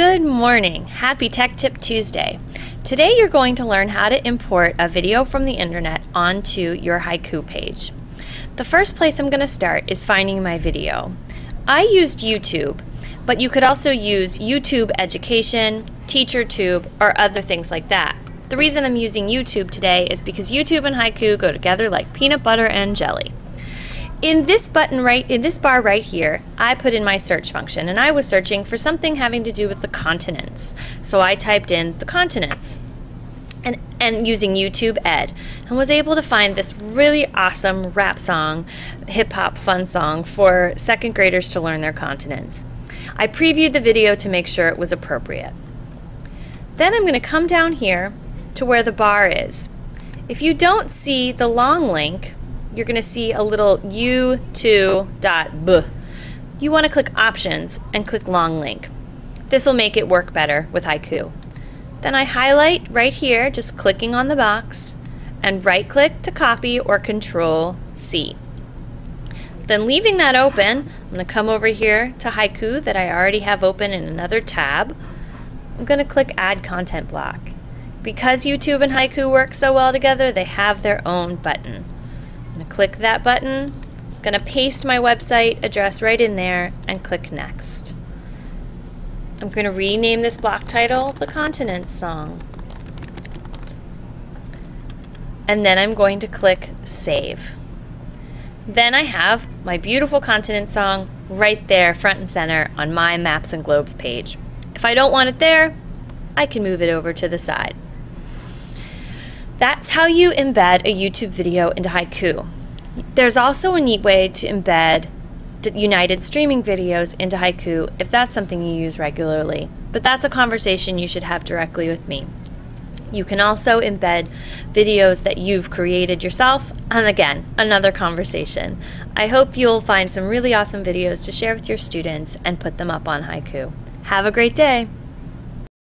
Good morning. Happy Tech Tip Tuesday. Today you're going to learn how to import a video from the internet onto your Haiku page. The first place I'm going to start is finding my video. I used YouTube, but you could also use YouTube Education, TeacherTube, or other things like that. The reason I'm using YouTube today is because YouTube and Haiku go together like peanut butter and jelly. In this button right, in this bar right here, I put in my search function and I was searching for something having to do with the continents. So I typed in the continents and, and using YouTube Ed and was able to find this really awesome rap song, hip hop fun song for second graders to learn their continents. I previewed the video to make sure it was appropriate. Then I'm going to come down here to where the bar is. If you don't see the long link, you're going to see a little youtu.be. You want to click Options and click Long Link. This will make it work better with Haiku. Then I highlight right here, just clicking on the box, and right click to copy or Control C. Then leaving that open, I'm going to come over here to Haiku that I already have open in another tab. I'm going to click Add Content Block. Because YouTube and Haiku work so well together, they have their own button. To click that button. I'm going to paste my website address right in there and click Next. I'm going to rename this block title The Continents Song. And then I'm going to click Save. Then I have my beautiful continent song right there front and center on my Maps and Globes page. If I don't want it there, I can move it over to the side. That's how you embed a YouTube video into Haiku. There's also a neat way to embed United streaming videos into Haiku if that's something you use regularly, but that's a conversation you should have directly with me. You can also embed videos that you've created yourself, and again, another conversation. I hope you'll find some really awesome videos to share with your students and put them up on Haiku. Have a great day!